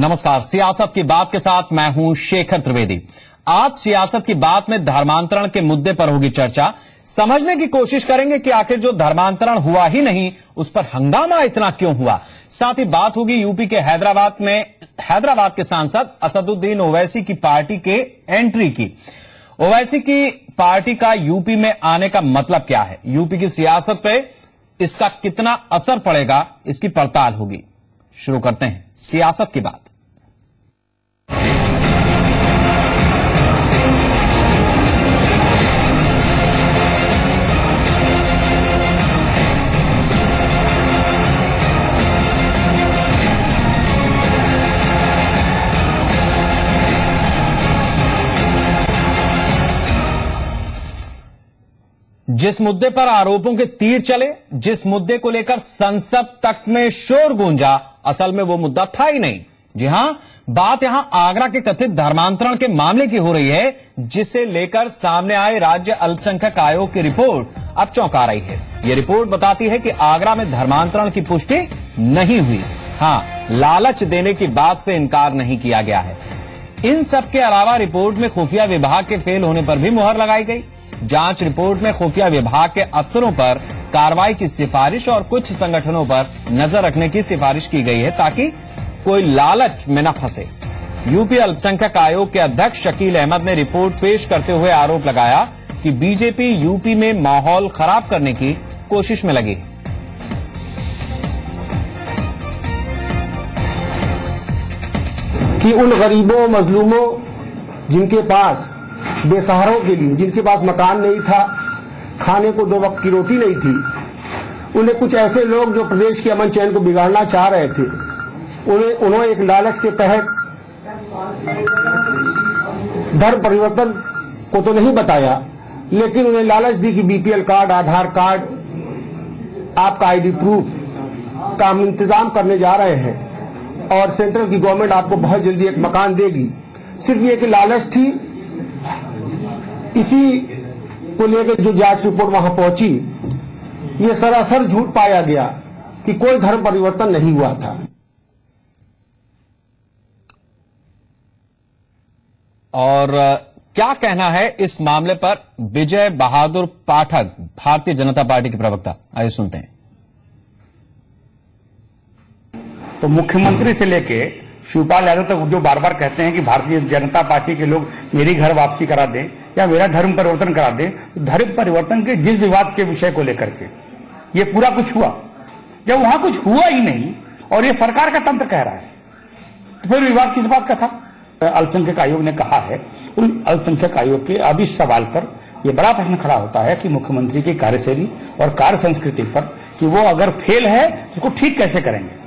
नमस्कार, सियासत की बात के साथ मैं हूँ शेखर त्रिवेदी। आज सियासत की बात में धर्मांतरण के मुद्दे पर होगी चर्चा। समझने की कोशिश करेंगे कि आखिर जो धर्मांतरण हुआ ही नहीं, उस पर हंगामा इतना क्यों हुआ? साथ ही बात होगी यूपी के हैदराबाद में, हैदराबाद के सांसद असदुद्दीन ओवैसी की पार्टी के एंट्री की। ओवैसी की पार्टी का यूपी में आने का मतलब क्या है? यूपी की सियासत पे इसका कितना असर पड़ेगा? इसकी पड़ताल होगी। शुरू करते हैं सियासत की बात। जिस मुद्दे पर आरोपों के तीर चले, जिस मुद्दे को लेकर संसद तक में शोर गूंजा, असल में वो मुद्दा था ही नहीं। जी हाँ, बात यहाँ आगरा के कथित धर्मांतरण के मामले की हो रही है, जिसे लेकर सामने आए राज्य अल्पसंख्यक आयोग की रिपोर्ट अब चौंका रही है। ये रिपोर्ट बताती है कि आगरा में धर्मांतरण की पुष्टि नहीं हुई। हाँ, लालच देने की बात से इनकार नहीं किया गया है। इन सब के अलावा रिपोर्ट में खुफिया विभाग के फेल होने पर भी मुहर लगाई गई। जाँच रिपोर्ट में खुफिया विभाग के अफसरों पर कार्रवाई की सिफारिश और कुछ संगठनों पर नज़र रखने की सिफारिश की गई है ताकि कोई लालच में न फंसे। यूपी अल्पसंख्यक आयोग के अध्यक्ष शकील अहमद ने रिपोर्ट पेश करते हुए आरोप लगाया कि बीजेपी यूपी में माहौल खराब करने की कोशिश में लगी। कि उन गरीबों, मजलूमों जिनके पास बेसहारों के लिए, जिनके पास मकान नहीं था, खाने को दो वक्त की रोटी नहीं थी, उन्हें कुछ ऐसे लोग जो प्रदेश के अमन चैन को बिगाड़ना चाह रहे थे, उन्हें, उन्होंने एक लालच के तहत धर्म परिवर्तन को तो नहीं बताया, लेकिन उन्हें लालच दी कि बीपीएल कार्ड आधार कार्ड आपका आईडी प्रूफ का हम इंतज़ाम करने जा रहे हैं, और सेंट्रल की गवर्नमेंट आपको बहुत जल्दी एक मकान देगी। सिर्फ़ ये कि लालच थी इसी को लेकर जो जाँच रिपोर्ट वहाँ पहुँची ये सरासर झूठ पाया गया कि कोई धर्म परिवर्तन नहीं हुआ था। और क्या कहना है इस मामले पर विजय बहादुर पाठक भारतीय जनता पार्टी के प्रवक्ता? आइए सुनते हैं। तो मुख्यमंत्री से लेके शिवपाल यादव तक जो बार बार कहते हैं कि भारतीय जनता पार्टी के लोग मेरी घर वापसी करा दें या मेरा धर्म परिवर्तन करा दें तो धर्म परिवर्तन के जिस विवाद के विषय को लेकर के, ये पूरा कुछ हुआ। जब वहाँ कुछ हुआ ही नहीं, और ये सरकार का तंत्र कह रहा है तो फिर विवाद किस बात का था? अल्पसंख्यक आयोग ने कहा है, उन अल्पसंख्यक आयोग के अब इस सवाल पर यह बड़ा प्रश्न खड़ा होता है कि मुख्यमंत्री की कार्यशैली और कार्य संस्कृति पर कि वो अगर फेल है तो उसको ठीक कैसे करेंगे?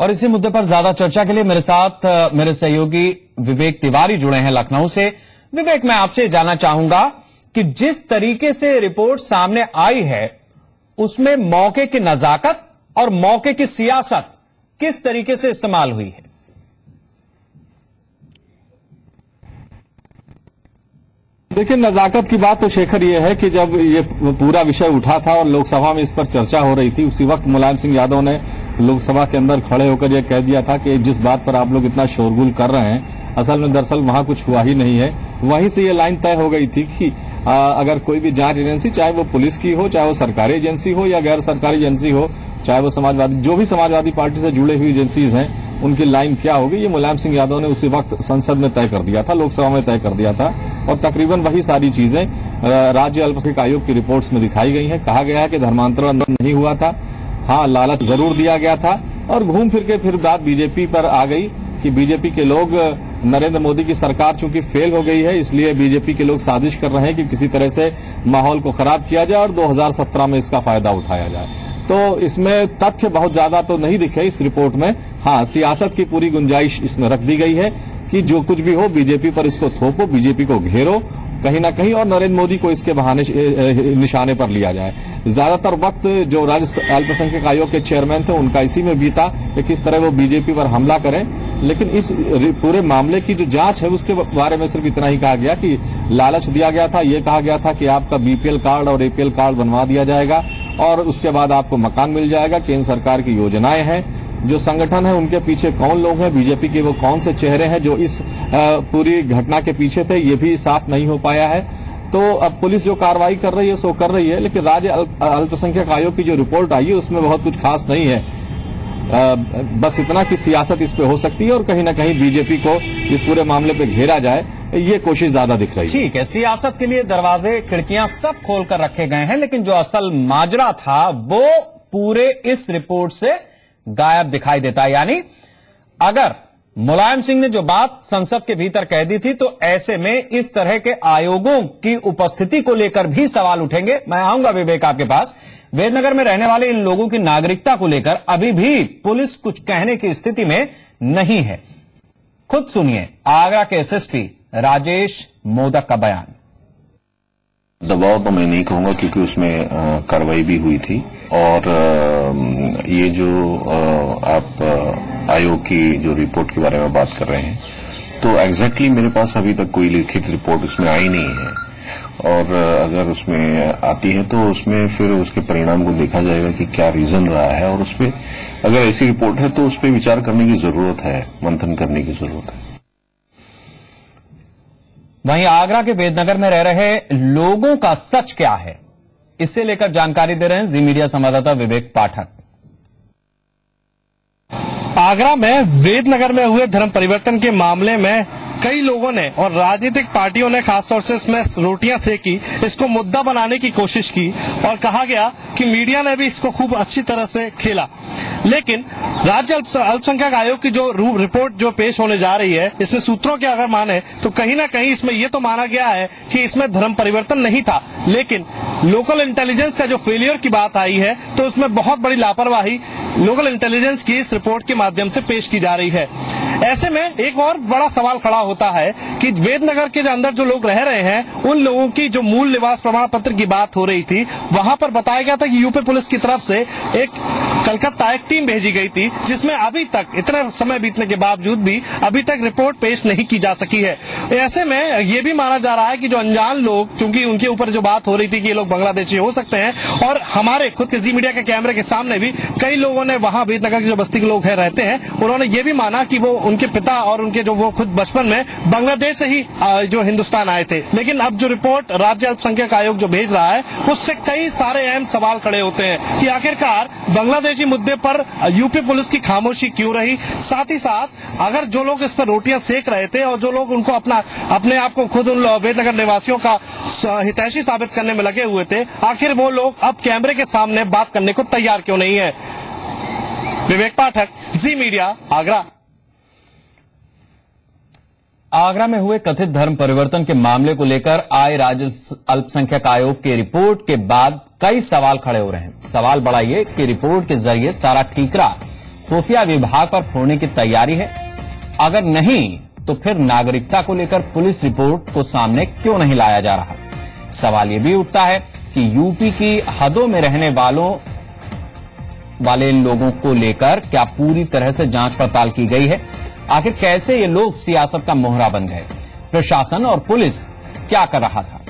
और इसी मुद्दे पर ज़्यादा चर्चा के लिए मेरे साथ मेरे सहयोगी विवेक तिवारी जुड़े हैं लखनऊ से। विवेक, मैं आपसे जानना चाहूँगा कि जिस तरीके से रिपोर्ट सामने आई है, उसमें मौके की नजाकत और मौके की सियासत किस तरीके से इस्तेमाल हुई है? देखिए, नजाकत की बात तो शेखर ये है कि जब ये पूरा विषय उठा था और लोकसभा में इस पर चर्चा हो रही थी, उसी वक्त मुलायम सिंह यादव ने लोकसभा के अंदर खड़े होकर यह कह दिया था कि जिस बात पर आप लोग इतना शोरगुल कर रहे हैं असल में दरअसल वहाँ कुछ हुआ ही नहीं है। वहीं से ये लाइन तय हो गई थी कि आ, अगर कोई भी जाँच एजेंसी चाहे वो पुलिस की हो चाहे वो सरकारी एजेंसी हो या गैर सरकारी एजेंसी हो चाहे वो समाजवादी जो भी समाजवादी पार्टी से जुड़े हुई एजेंसीज हैं उनकी लाइन क्या होगी ये मुलायम सिंह यादव ने उसी वक्त संसद में तय कर दिया था लोकसभा में तय कर दिया था। और तकरीबन वही सारी चीज़ें राज्य अल्पसंख्यक आयोग की रिपोर्ट्स में दिखाई गई हैं। कहा गया है कि धर्मांतरण नहीं हुआ था। हाँ लालच ज़रूर दिया गया था। और घूम फिर के फिर बात बीजेपी पर आ गई कि बीजेपी के लोग नरेंद्र मोदी की सरकार चूँकि फेल हो गई है, इसलिए बीजेपी के लोग साजिश कर रहे हैं कि किसी तरह से माहौल को खराब किया जाए और 2017 में इसका फ़ायदा उठाया जाए। तो इसमें तथ्य बहुत ज़्यादा तो नहीं दिखे इस रिपोर्ट में। हाँ सियासत की पूरी गुंजाइश इसमें रख दी गई है। कि जो कुछ भी हो, बीजेपी पर इसको थोपो, बीजेपी को घेरो, कहीं ना कहीं और नरेंद्र मोदी को इसके बहाने निशाने पर लिया जाए। ज़्यादातर वक्त जो राज्य अल्पसंख्यक आयोग के चेयरमैन थे, उनका इसी में बीता कि किस तरह वो बीजेपी पर हमला करें। लेकिन इस पूरे मामले की जो जाँच है, उसके बारे में सिर्फ़ इतना ही कहा गया कि लालच दिया गया था। ये कहा गया था कि आपका बीपीएल कार्ड और एपीएल कार्ड बनवा दिया जाएगा और उसके बाद आपको मकान मिल जाएगा। केंद्र सरकार की योजनाएँ हैं। जो संगठन है उनके पीछे कौन लोग हैं? बीजेपी के वो कौन से चेहरे हैं जो इस पूरी घटना के पीछे थे? ये भी साफ़ नहीं हो पाया है। तो अब पुलिस जो कार्रवाई कर रही है सो कर रही है लेकिन राज्य अल्प- अल्पसंख्यक आयोग की जो रिपोर्ट आई है उसमें बहुत कुछ खास नहीं है। अ, बस इतना कि सियासत इस पे हो सकती है और कहीं ना कहीं बीजेपी को इस पूरे मामले पे घेरा जाए ये कोशिश ज़्यादा दिख रही है। ठीक है सियासत के लिए दरवाजे खिड़कियाँ सब खोल कर रखे गए हैं लेकिन जो असल माजरा था वो पूरे इस रिपोर्ट से गायब दिखाई देता है। यानी, अगर मुलायम सिंह ने जो बात संसद के भीतर कह दी थी तो ऐसे में इस तरह के आयोगों की उपस्थिति को लेकर भी सवाल उठेंगे। मैं आऊँगा विवेक आपके पास। वेदनगर में रहने वाले इन लोगों की नागरिकता को लेकर अभी भी पुलिस कुछ कहने की स्थिति में नहीं है। खुद सुनिए आगरा के एसएसपी राजेश मोदक का बयान। दबाव तो मैं नहीं कहूँगा क्योंकि उसमें कार्रवाई भी हुई थी। और ये जो आप आयोग की जो रिपोर्ट के बारे में बात कर रहे हैं तो एग्जैक्टली मेरे पास अभी तक कोई लिखित रिपोर्ट उसमें आई नहीं है। और अगर उसमें आती है तो उसमें फिर उसके परिणाम को देखा जाएगा कि क्या रीजन रहा है। और उसपे अगर ऐसी रिपोर्ट है तो उस पर विचार करने की ज़रूरत है, मंथन करने की ज़रूरत है। वहीं आगरा के वेदनगर में रह रहे लोगों का सच क्या है? इससे लेकर जानकारी दे रहे हैं जी मीडिया संवाददाता विवेक पाठक। आगरा में वेदनगर में हुए धर्म परिवर्तन के मामले में कई लोगों ने और राजनीतिक पार्टियों ने, खासतौर से इसमें रोटियाँ सेकी, इसको मुद्दा बनाने की कोशिश की और कहा गया कि मीडिया ने भी इसको खूब अच्छी तरह से खेला। लेकिन राज्य अल्पसंख्यक आयोग की जो रिपोर्ट जो पेश होने जा रही है, इसमें सूत्रों के अगर माने तो कहीं ना कहीं इसमें यह तो माना गया है कि इसमें धर्म परिवर्तन नहीं था। लेकिन लोकल इंटेलिजेंस का जो फेलियर की बात आई है तो उसमें बहुत बड़ी लापरवाही लोकल इंटेलिजेंस की इस रिपोर्ट के माध्यम से पेश की जा रही है। ऐसे में एक और बड़ा सवाल खड़ा होता है कि वेदनगर के जो अंदर जो लोग रह रहे हैं, उन लोगों की जो मूल निवास प्रमाण पत्र की बात हो रही थी, वहाँ पर बताया गया था कि यूपी पुलिस की तरफ़ से एक कलकत्ता एक टीम भेजी गई थी, जिसमें अभी तक, इतना समय बीतने के बावजूद भी अभी तक रिपोर्ट पेश नहीं की जा सकी है। ऐसे में ये भी माना जा रहा है कि जो अनजान लोग, चूँकि उनके ऊपर जो बात हो रही थी कि ये लोग बांग्लादेशी हो सकते हैं, और हमारे खुद के जी मीडिया के कैमरे के सामने भी कई लोगों ने वहाँ वेदनगर के जो बस्ती के लोग है, रहते हैं, उन्होंने ये भी माना कि वो उनके पिता और उनके जो वो खुद बचपन में बांग्लादेश से ही जो हिंदुस्तान आए थे। लेकिन अब जो रिपोर्ट राज्य अल्पसंख्यक आयोग जो भेज रहा है, उससे कई सारे अहम सवाल खड़े होते हैं कि आखिरकार बांग्लादेशी मुद्दे पर यूपी पुलिस की खामोशी क्यों रही? साथ ही साथ, अगर जो लोग इस पर रोटियाँ सेक रहे थे और जो लोग उनको अपना, अपने आप को खुद उन वेदनगर निवासियों का हितैषी साबित करने में लगे हुए थे, आखिर वो लोग अब कैमरे के सामने बात करने को तैयार क्यों नहीं है? विवेक पाठक, जी मीडिया, आगरा। आगरा में हुए कथित धर्म परिवर्तन के मामले को लेकर आए राज्य अल्पसंख्यक आयोग की रिपोर्ट के बाद कई सवाल खड़े हो रहे हैं। सवाल बड़ा ये कि रिपोर्ट के ज़रिए सारा ठीकरा खुफिया विभाग पर फोड़ने की तैयारी है। अगर नहीं तो फिर नागरिकता को लेकर पुलिस रिपोर्ट को सामने क्यों नहीं लाया जा रहा? सवाल ये भी उठता है कि यूपी की हदों में रहने वालों, वाले लोगों को लेकर क्या पूरी तरह से जाँच पड़ताल की गई है? आखिर कैसे ये लोग सियासत का मोहरा बन गए प्रशासन और पुलिस क्या कर रहा था?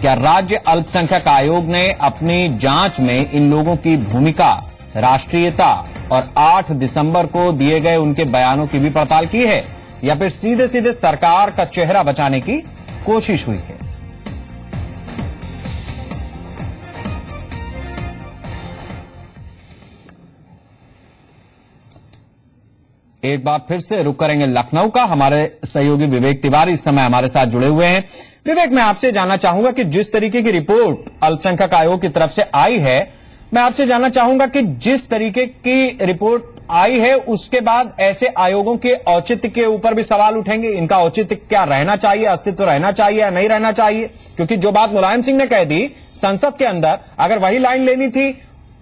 क्या राज्य अल्पसंख्यक आयोग ने अपनी जाँच में इन लोगों की भूमिका, राष्ट्रीयता और 8 दिसंबर को दिए गए उनके बयानों की भी पड़ताल की है, या फिर सीधे सीधे सरकार का चेहरा बचाने की कोशिश हुई है? एक बार फिर से रुक करेंगे लखनऊ का। हमारे सहयोगी विवेक तिवारी इस समय हमारे साथ जुड़े हुए हैं। विवेक, मैं आपसे जानना चाहूँगा कि जिस तरीके की रिपोर्ट अल्पसंख्यक आयोग की तरफ़ से आई है, मैं आपसे जानना चाहूँगा कि जिस तरीके की रिपोर्ट आई है, उसके बाद ऐसे आयोगों के औचित्य के ऊपर भी सवाल उठेंगे। इनका औचित्य क्या रहना चाहिए, अस्तित्व रहना चाहिए या नहीं रहना चाहिए? क्योंकि जो बात मुलायम सिंह ने कह दी, संसद के अंदर अगर वही लाइन लेनी थी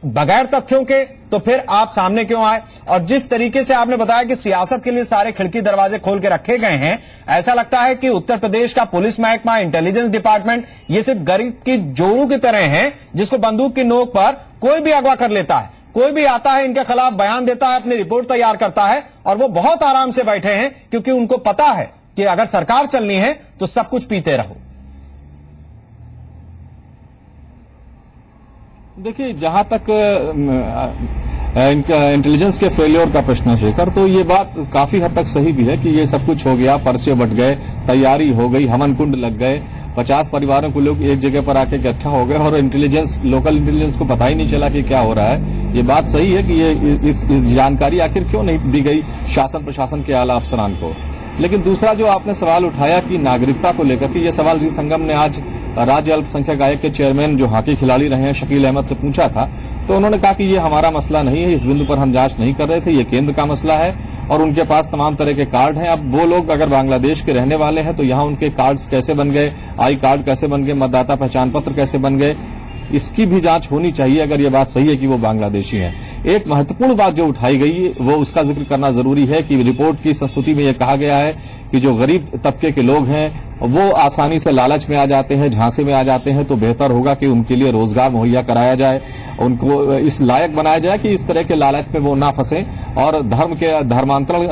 बगैर तथ्यों के तो फिर आप सामने क्यों आए? और जिस तरीके से आपने बताया कि सियासत के लिए सारे खिड़की दरवाजे खोल के रखे गए हैं, ऐसा लगता है कि उत्तर प्रदेश का पुलिस महकमा, इंटेलिजेंस डिपार्टमेंट, ये सिर्फ़ गरीब की जोरू की तरह हैं, जिसको बंदूक की नोक पर कोई भी अगवा कर लेता है। कोई भी आता है, इनके खिलाफ बयान देता है, अपनी रिपोर्ट तैयार करता है, और वो बहुत आराम से बैठे हैं, क्योंकि उनको पता है कि अगर सरकार चलनी है तो सब कुछ पीते रहो। देखिए जहाँ तक अ, इंटेलिजेंस के फेलियर का प्रश्न है शेखर तो ये बात काफ़ी हद तक सही भी है कि ये सब कुछ हो गया पर्चे बट गए तैयारी हो गई हवन कुंड लग गए पचास परिवारों को लोग एक जगह पर आके इकट्ठा हो गए और इंटेलिजेंस लोकल इंटेलिजेंस को पता ही नहीं चला कि क्या हो रहा है। ये बात सही है कि ये इस, इस जानकारी आखिर क्यों नहीं दी गई शासन प्रशासन के आला अफसरान को? लेकिन दूसरा जो आपने सवाल उठाया कि नागरिकता को लेकर के ये सवाल जी संगम ने आज राज्य अल्पसंख्यक आयोग के चेयरमैन जो हॉकी खिलाड़ी रहे हैं, शकील अहमद से पूछा था। तो उन्होंने कहा कि ये हमारा मसला नहीं है, इस बिंदु पर हम जाँच नहीं कर रहे थे, ये केंद्र का मसला है और उनके पास तमाम तरह के कार्ड हैं। अब वो लोग अगर बांग्लादेश के रहने वाले हैं तो यहाँ उनके कार्ड्स कैसे बन गए, आई कार्ड कैसे बन गए, मतदाता पहचान पत्र कैसे बन गए इसकी भी जाँच होनी चाहिए, अगर ये बात सही है कि वो बांग्लादेशी हैं। एक महत्वपूर्ण बात जो उठाई गई, वो उसका ज़िक्र करना ज़रूरी है कि रिपोर्ट की संस्तुति में यह कहा गया है कि जो गरीब तबके के लोग हैं, वो आसानी से लालच में आ जाते हैं, झांसे में आ जाते हैं तो बेहतर होगा कि उनके लिए रोज़गार मुहैया कराया जाए, उनको इस लायक बनाया जाए कि इस तरह के लालच में वो ना फंसे और धर्म के, धर्मांतरण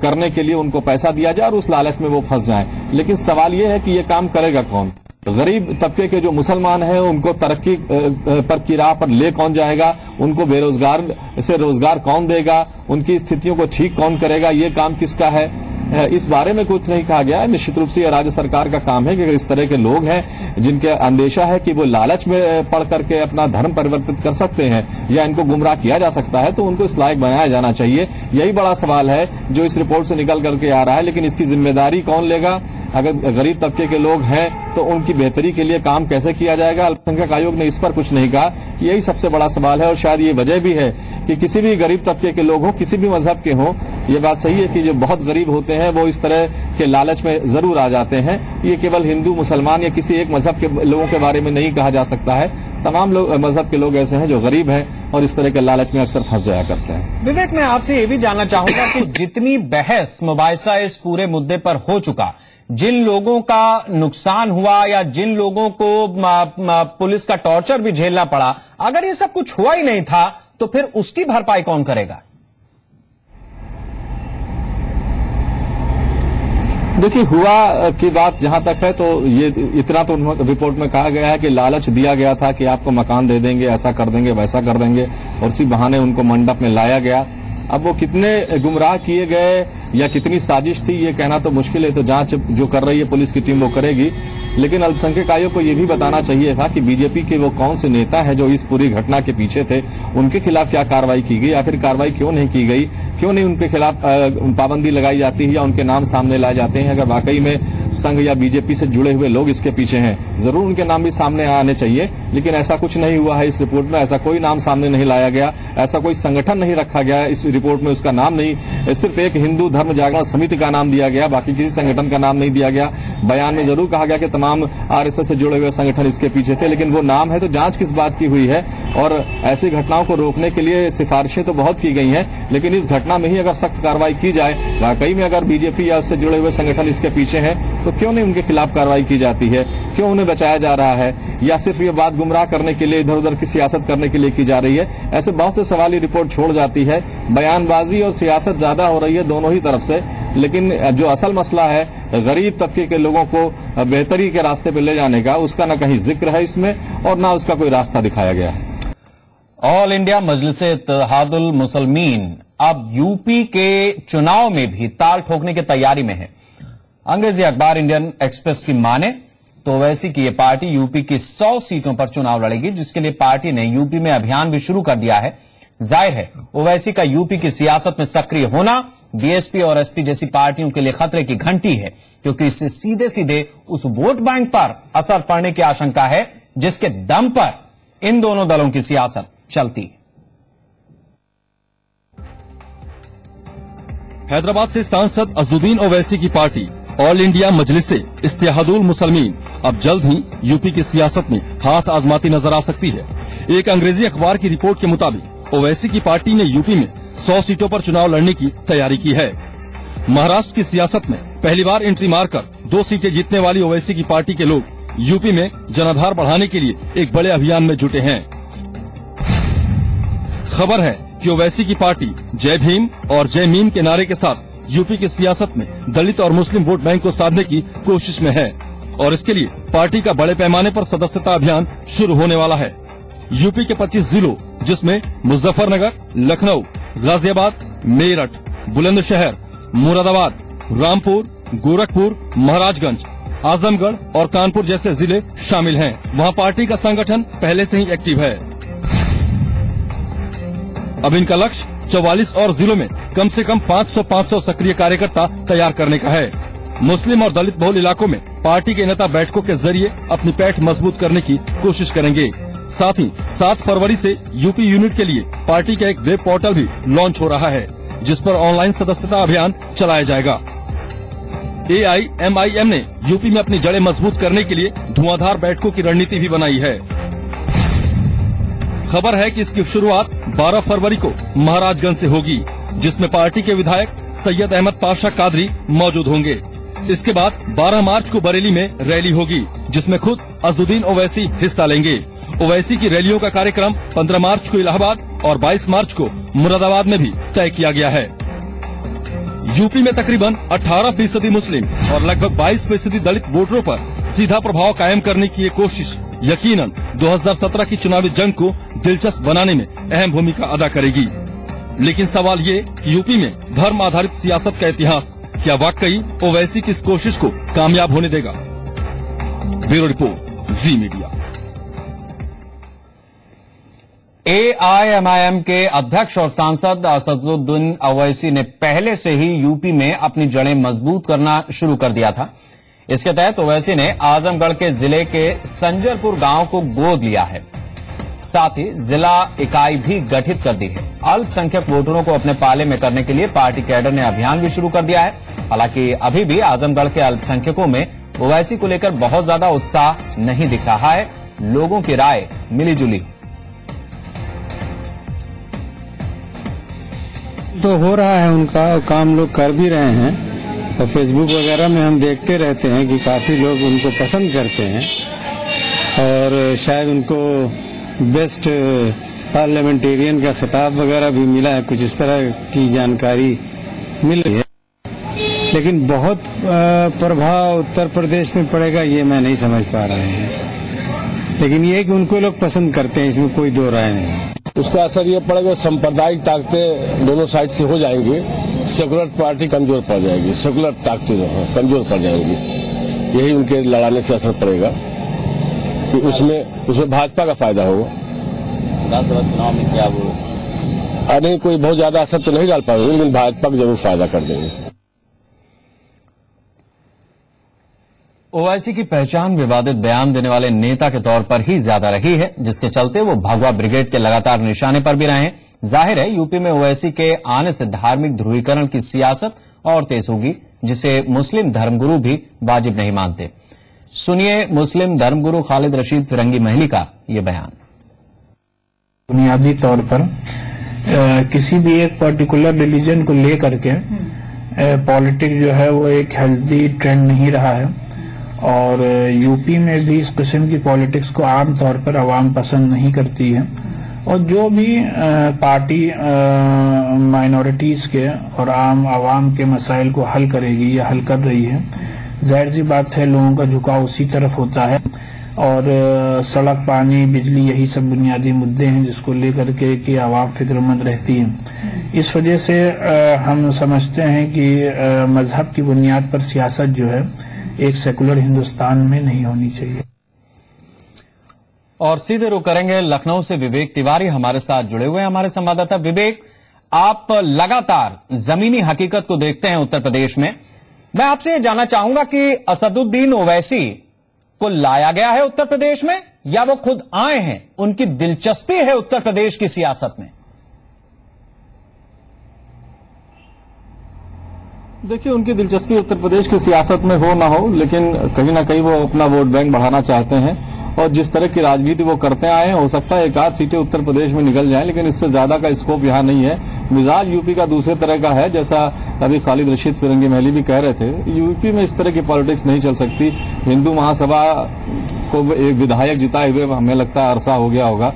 करने के लिए उनको पैसा दिया जाए और उस लालच में वो फंस जाए। लेकिन सवाल ये है कि ये काम करेगा कौन? गरीब तबके के जो मुसलमान हैं, उनको तरक्की पर की पर ले कौन जाएगा? उनको बेरोजगार से रोज़गार कौन देगा? उनकी स्थितियों को ठीक कौन करेगा? ये काम किसका है? इस बारे में कुछ नहीं कहा गया है। निश्चित रूप से यह राज्य सरकार का काम है कि अगर इस तरह के लोग हैं जिनके अंदेशा है कि वो लालच में पढ़ करके अपना धर्म परिवर्तित कर सकते हैं या इनको गुमराह किया जा सकता है तो उनको इस लायक बनाया जाना चाहिए। यही बड़ा सवाल है जो इस रिपोर्ट से निकल करके आ रहा है, लेकिन इसकी ज़िम्मेदारी कौन लेगा? अगर गरीब तबके के लोग हैं तो उनकी बेहतरी के लिए काम कैसे किया जाएगा? अल्पसंख्यक आयोग ने इस पर कुछ नहीं कहा। यही सबसे बड़ा सवाल है, और शायद ये वजह भी है कि किसी भी गरीब तबके के लोग हों, किसी भी मज़हब के हों, ये बात सही है कि जो बहुत गरीब होते हैं वो इस तरह के लालच में ज़रूर आ जाते हैं। ये केवल हिंदू, मुसलमान या किसी एक मज़हब के लोगों के बारे में नहीं कहा जा सकता है। तमाम लोग, मज़हब के लोग ऐसे हैं जो गरीब हैं और इस तरह के लालच में अक्सर फंस जाया करते हैं। विवेक, मैं आपसे ये भी जानना चाहूँगा कि जितनी बहस मुबासा इस पूरे मुद्दे पर हो चुका, जिन लोगों का नुकसान हुआ या जिन लोगों को पुलिस का टॉर्चर भी झेलना पड़ा, अगर ये सब कुछ हुआ ही नहीं था तो फिर उसकी भरपाई कौन करेगा? देखिए, हुआ की बात जहाँ तक है तो ये, इतना तो रिपोर्ट में कहा गया है कि लालच दिया गया था कि आपको मकान दे देंगे, ऐसा कर देंगे, वैसा कर देंगे, और इसी बहाने उनको मंडप में लाया गया। अब वो कितने गुमराह किए गए, या कितनी साजिश थी, ये कहना तो मुश्किल है तो जाँच जो कर रही है, पुलिस की टीम वो करेगी। लेकिन अल्पसंख्यक आयोग को यह भी बताना चाहिए था कि बीजेपी के वो कौन से नेता है जो इस पूरी घटना के पीछे थे, उनके खिलाफ क्या कार्रवाई की गई, आखिर कार्रवाई क्यों नहीं की गई? क्यों नहीं उनके खिलाफ पाबंदी लगाई जाती है या उनके नाम सामने लाए जाते हैं? अगर वाकई में संघ या बीजेपी से जुड़े हुए लोग इसके पीछे हैं, ज़रूर उनके नाम भी सामने आने चाहिए, लेकिन ऐसा कुछ नहीं हुआ है इस रिपोर्ट में। ऐसा कोई नाम सामने नहीं लाया गया, ऐसा कोई संगठन नहीं रखा गया इस रिपोर्ट में, उसका नाम नहीं। सिर्फ़ एक हिंदू धर्म जागरण समिति का नाम दिया गया, बाकी किसी संगठन का नाम नहीं दिया गया। बयान में ज़रूर कहा गया कि तमाम आरएसएस से जुड़े हुए संगठन इसके पीछे थे, लेकिन वो नाम है तो जाँच किस बात की हुई है? और ऐसी घटनाओं को रोकने के लिए सिफारिशें तो बहुत की गई हैं, लेकिन इस घटना में ही अगर सख्त कार्रवाई की जाए, वाकई में अगर बीजेपी या उससे जुड़े हुए संगठन इसके पीछे हैं तो क्यों नहीं उनके खिलाफ कार्रवाई की जाती है? क्यों उन्हें बचाया जा रहा है? या सिर्फ़ ये बात गुमराह करने के लिए इधर उधर की सियासत करने के लिए की जा रही है? ऐसे बहुत से सवाल ये रिपोर्ट छोड़ जाती है। बयानबाजी और सियासत ज़्यादा हो रही है दोनों ही तरफ़ से। लेकिन जो असल मसला है, गरीब तबके के लोगों को बेहतरी के रास्ते पर ले जाने का, उसका न कहीं ज़िक्र है इसमें, और न उसका कोई रास्ता दिखाया गया है। ऑल इंडिया मजलिस इतहादुल मुसलमीन अब यूपी के चुनाव में भी ताल ठोकने की तैयारी में है। अंग्रेज़ी अखबार इंडियन एक्सप्रेस की माने तो वैसी की यह पार्टी यूपी की 100 सीटों पर चुनाव लड़ेगी, जिसके लिए पार्टी ने यूपी में अभियान भी शुरू कर दिया है। ज़ाहिर है ओवैसी का यूपी की सियासत में सक्रिय होना बीएसपी और एसपी जैसी पार्टियों के लिए खतरे की घंटी है, क्योंकि इससे सीधे सीधे उस वोट बैंक पर असर पड़ने की आशंका है, जिसके दम पर इन दोनों दलों की सियासत चलती है। हैदराबाद से सांसद अजुद्दीन ओवैसी की पार्टी, ऑल इंडिया मजलिस इस्तेहादुल मुसलमीन। अब जल्द ही यूपी की सियासत में हाथ आजमाती नज़र आ सकती है। एक अंग्रेज़ी अखबार की रिपोर्ट के मुताबिक, ओवैसी की पार्टी ने यूपी में 100 सीटों पर चुनाव लड़ने की तैयारी की है। महाराष्ट्र की सियासत में पहली बार एंट्री मारकर दो सीटें जीतने वाली ओवैसी की पार्टी के लोग यूपी में जनाधार बढ़ाने के लिए एक बड़े अभियान में जुटे हैं। खबर है कि ओवैसी की पार्टी, जय भीम और जय मीम के नारे के साथ यूपी की सियासत में दलित और मुस्लिम वोट बैंक को साधने की कोशिश में है। और इसके लिए पार्टी का बड़े पैमाने पर सदस्यता अभियान शुरू होने वाला है। यूपी के 25 जिलों, जिसमें मुजफ्फरनगर, लखनऊ, गाजियाबाद, मेरठ, बुलंदशहर, मुरादाबाद, रामपुर, गोरखपुर, महाराजगंज, आजमगढ़ और कानपुर जैसे ज़िले शामिल हैं। वहाँ पार्टी का संगठन पहले से ही एक्टिव है। अब इनका लक्ष्य 44 और जिलों में कम से कम 500-500 सक्रिय कार्यकर्ता तैयार करने का है। मुस्लिम और दलित बहुल इलाकों में पार्टी के नेता बैठकों के ज़रिए अपनी पैठ मज़बूत करने की कोशिश करेंगे। साथ ही 7 फरवरी से यूपी यूनिट के लिए पार्टी का एक वेब पोर्टल भी लॉन्च हो रहा है, जिस पर ऑनलाइन सदस्यता अभियान चलाया जाएगा। A I M I M ने यूपी में अपनी जड़ें मज़बूत करने के लिए धुआंधार बैठकों की रणनीति भी बनाई है। खबर है कि इसकी शुरुआत 12 फरवरी को महाराजगंज से होगी, जिसमें पार्टी के विधायक सैयद अहमद पाशा कादरी मौजूद होंगे। इसके बाद 12 मार्च को बरेली में रैली होगी, जिसमें खुद अजुद्दीन ओवैसी हिस्सा लेंगे। ओवैसी की रैलियों का कार्यक्रम 15 मार्च को इलाहाबाद और 22 मार्च को मुरादाबाद में भी तय किया गया है। यूपी में तकरीबन 18 फ़ीसदी मुस्लिम और लगभग 22 फ़ीसदी दलित वोटरों पर सीधा प्रभाव कायम करने की कोशिश यकीनन 2017 की चुनावी जंग को दिलचस्प बनाने में अहम भूमिका अदा करेगी। लेकिन सवाल ये कि यूपी में धर्म आधारित सियासत का इतिहास, क्या वाकई ओवैसी की इस कोशिश को कामयाब होने देगा? Bureau report, Zee Media. AIMIM के अध्यक्ष और सांसद असदुद्दीन अवैसी ने पहले से ही यूपी में अपनी जड़ें मज़बूत करना शुरू कर दिया था। इसके तहत ओवैसी ने आजमगढ़ के ज़िले के संजरपुर गाँव को गोद लिया है। साथ ही जिला इकाई भी गठित कर दी है। अल्पसंख्यक वोटरों को अपने पाले में करने के लिए पार्टी कैडर ने अभियान भी शुरू कर दिया है। हालाँकि अभी भी आजमगढ़ के अल्पसंख्यकों में ओवैसी को लेकर बहुत ज़्यादा उत्साह नहीं दिख रहा है। लोगों की राय मिलीजुली। तो हो रहा है उनका, काम लोग कर भी रहे हैं। और फेसबुक वगैरह में हम देखते रहते हैं कि काफ़ी लोग उनको पसंद करते हैं और शायद उनको बेस्ट पार्लियामेंटेरियन का खिताब वगैरह भी मिला है, कुछ इस तरह की जानकारी मिल रही है। लेकिन बहुत प्रभाव उत्तर प्रदेश में पड़ेगा, ये मैं नहीं समझ पा रहे हैं। लेकिन ये कि उनको लोग पसंद करते हैं, इसमें कोई दो राय नहीं। उसका असर ये पड़ेगा सांप्रदायिक ताकतें दोनों साइड से हो जाएँगी। सेकुलर पार्टी कमज़ोर पड़ जाएगी सेकुलर ताकतें जो हैं कमज़ोर पड़ जाएँगी। यही उनके लड़ाने से असर पड़ेगा कि उसमें उसमें भाजपा का फ़ायदा होगा। विधानसभा चुनाव में क्या अरे कोई बहुत ज़्यादा असर तो नहीं डाल पाएँगे लेकिन भाजपा को ज़रूर फ़ायदा कर देंगे। ओवैसी की पहचान विवादित बयान देने वाले नेता के तौर पर ही ज़्यादा रही है जिसके चलते वो भगवा ब्रिगेड के लगातार निशाने पर भी रहे हैं। ज़ाहिर है यूपी में ओवैसी के आने से धार्मिक ध्रुवीकरण की सियासत और तेज होगी जिसे मुस्लिम धर्मगुरु भी वाजिब नहीं मानते। सुनिए मुस्लिम धर्मगुरु खालिद रशीद फिरंगी महली का ये बयान। बुनियादी तौर पर अ, किसी भी एक पर्टिकुलर रिलीजन को लेकर के पॉलिटिक्स जो है वो एक हेल्दी ट्रेंड नहीं रहा है। और यूपी में भी इस किस्म की पॉलिटिक्स को आम तौर पर आवाम पसंद नहीं करती है। और जो भी पार्टी माइनॉरिटीज के और आम आवाम के मसाइल को हल करेगी या हल कर रही है, ज़ाहिर सी बात है लोगों का झुकाव उसी तरफ़ होता है। और सड़क, पानी, बिजली यही सब बुनियादी मुद्दे हैं जिसको लेकर के कि आवाम फिक्रमंद रहती है। इस वजह से हम समझते हैं कि मज़हब की बुनियाद पर सियासत जो है एक सेकुलर हिंदुस्तान में नहीं होनी चाहिए। और सीधे रुक करेंगे लखनऊ से विवेक तिवारी, हमारे साथ जुड़े हुए हैं हमारे संवाददाता। विवेक, आप लगातार जमीनी हकीकत को देखते हैं उत्तर प्रदेश में। मैं आपसे जानना चाहूँगा कि असदुद्दीन ओवैसी को लाया गया है उत्तर प्रदेश में, या वो खुद आए हैं? उनकी दिलचस्पी है उत्तर प्रदेश की सियासत में। देखिए, उनकी दिलचस्पी उत्तर प्रदेश की सियासत में हो ना हो, लेकिन कहीं ना कहीं वो अपना वोट बैंक बढ़ाना चाहते हैं और जिस तरह की राजनीति वो करते आए हैं सकता है एक आध सीटें उत्तर प्रदेश में निकल जाएँ, लेकिन इससे ज़्यादा का स्कोप यहाँ नहीं है। मिजाज यूपी का दूसरे तरह का है, जैसा अभी खालिद रशीद फिरंगी महली भी कह रहे थे। यूपी में इस तरह की पॉलिटिक्स नहीं चल सकती। हिंदू महासभा को एक विधायक जिताए हुए हमें लगता है अरसा हो गया होगा।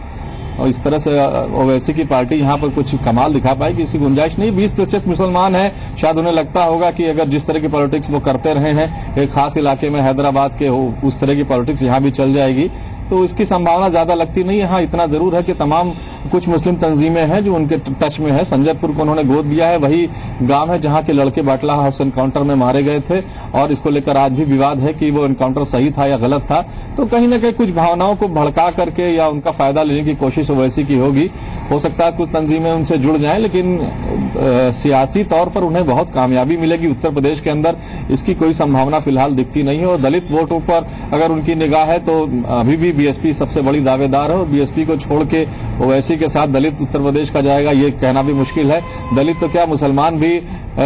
और इस तरह से ओवैसी की पार्टी यहाँ पर कुछ कमाल दिखा पाएगी इसी गुंजाइश नहीं। बीस प्रतिशत मुसलमान है। शायद उन्हें लगता होगा कि अगर जिस तरह की पॉलिटिक्स वो करते रहे हैं, एक खास इलाके में हैदराबाद के हो, उस तरह की पॉलिटिक्स यहाँ भी चल जाएगी। तो इसकी संभावना ज़्यादा लगती नहीं है। हाँ इतना ज़रूर है कि तमाम कुछ मुस्लिम तंजीमें हैं जो उनके टच में है। संजयपुर को उन्होंने गोद लिया है। वही गाँव है जहाँ के लड़के बाटला हाउस एनकाउंटर में मारे गए थे और इसको लेकर आज भी विवाद है कि वो एनकाउंटर सही था या गलत था। तो कहीं न कहीं कुछ भावनाओं को भड़का करके या उनका फ़ायदा लेने की कोशिश वैसी की होगी। हो सकता है कुछ तंजीमें उनसे जुड़ जाए, लेकिन सियासी तौर पर उन्हें बहुत कामयाबी मिलेगी। उत्तर प्रदेश के अंदर इसकी कोई संभावना फ़िलहाल दिखती नहीं है और दलित वोटों पर अगर उनकी निगाह है तो अभी भी बीएसपी सबसे बड़ी दावेदार है। और बीएसपी को छोड़ के ओवैसी के साथ दलित उत्तर प्रदेश का जाएगा ये कहना भी मुश्किल है। दलित तो क्या मुसलमान भी अ,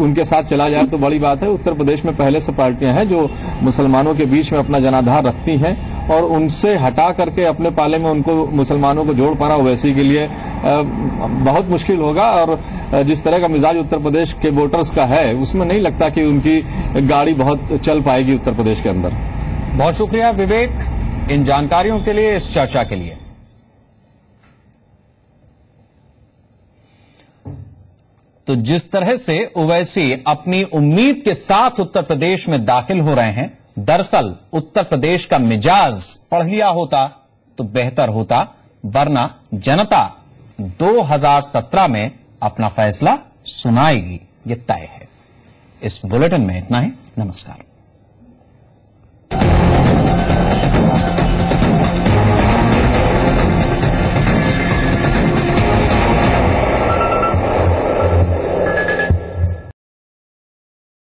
उनके साथ चला जाए तो बड़ी बात है। उत्तर प्रदेश में पहले से पार्टियाँ हैं जो मुसलमानों के बीच में अपना जनाधार रखती हैं और उनसे हटा करके अपने पाले में उनको मुसलमानों को जोड़ पाना ओवैसी के लिए अ, बहुत मुश्किल होगा। और जिस तरह का मिजाज उत्तर प्रदेश के वोटर्स का है उसमें नहीं लगता कि उनकी गाड़ी बहुत चल पाएगी उत्तर प्रदेश के अंदर। बहुत शुक्रिया विवेक। इन जानकारियों के लिए, इस चर्चा के लिए। तो जिस तरह से ओवैसी अपनी उम्मीद के साथ उत्तर प्रदेश में दाखिल हो रहे हैं, दरअसल उत्तर प्रदेश का मिजाज पढ़ लिया होता तो बेहतर होता, वरना जनता 2017 में अपना फैसला सुनाएगी, ये तय है। इस बुलेटिन में इतना ही, नमस्कार।